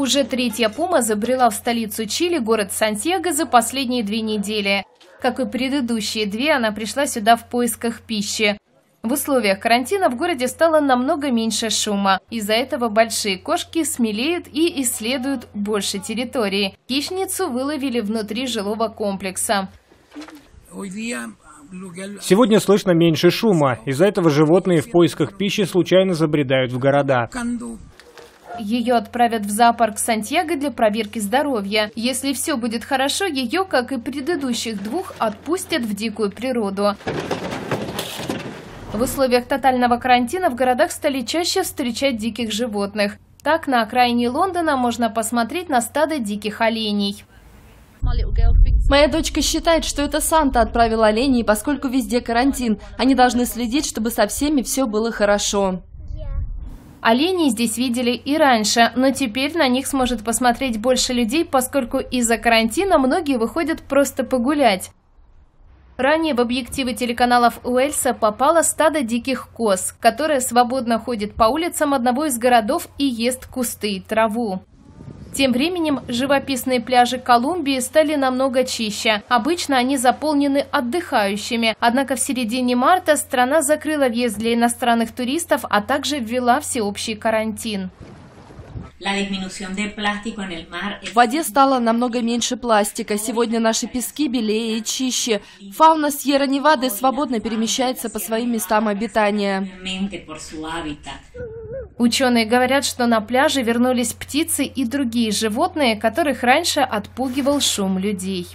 Уже третья пума забрела в столицу Чили, город Сантьяго, за последние две недели. Как и предыдущие две, она пришла сюда в поисках пищи. В условиях карантина в городе стало намного меньше шума. Из-за этого большие кошки смелеют и исследуют больше территории. Хищницу выловили внутри жилого комплекса. Сегодня слышно меньше шума. Из-за этого животные в поисках пищи случайно забредают в города. Ее отправят в зоопарк Сантьяго для проверки здоровья. Если все будет хорошо, ее, как и предыдущих двух, отпустят в дикую природу. В условиях тотального карантина в городах стали чаще встречать диких животных. Так, на окраине Лондона можно посмотреть на стадо диких оленей. Моя дочка считает, что это Санта отправил оленей, поскольку везде карантин. Они должны следить, чтобы со всеми все было хорошо. Оленей здесь видели и раньше, но теперь на них сможет посмотреть больше людей, поскольку из-за карантина многие выходят просто погулять. Ранее в объективы телеканалов Уэльса попало стадо диких коз, которое свободно ходит по улицам одного из городов и ест кусты и траву. Тем временем живописные пляжи Колумбии стали намного чище. Обычно они заполнены отдыхающими. Однако в середине марта страна закрыла въезд для иностранных туристов, а также ввела всеобщий карантин. В воде стало намного меньше пластика. Сегодня наши пески белее и чище. Фауна Сьерра-Невады свободно перемещается по своим местам обитания. Ученые говорят, что на пляже вернулись птицы и другие животные, которых раньше отпугивал шум людей.